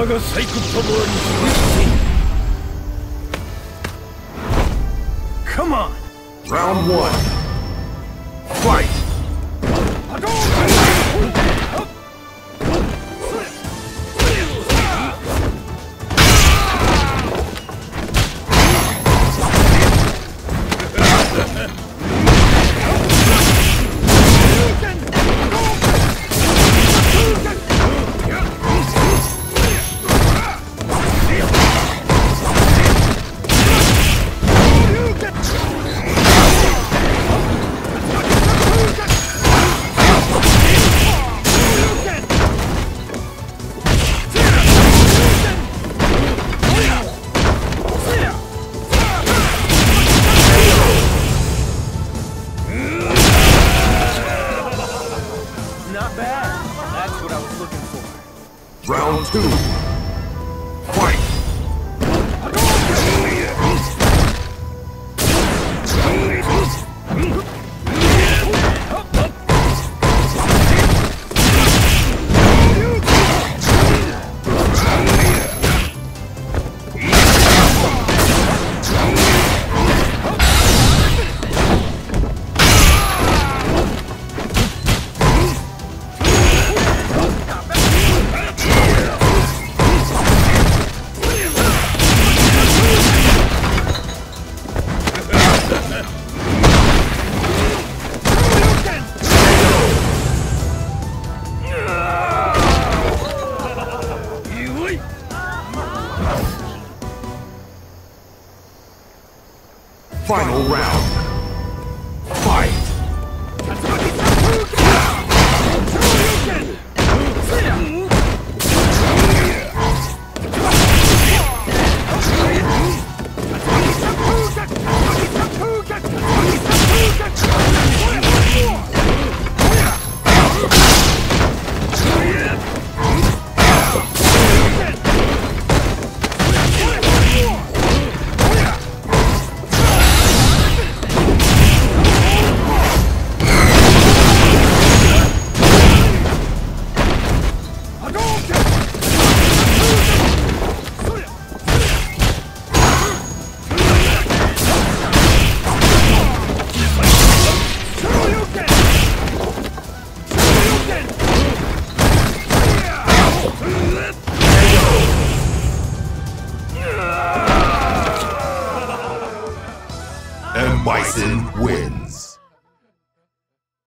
我がサイコパワーに響 Come on! Round one. Fight! Round two. Final round. Fight! Bison wins.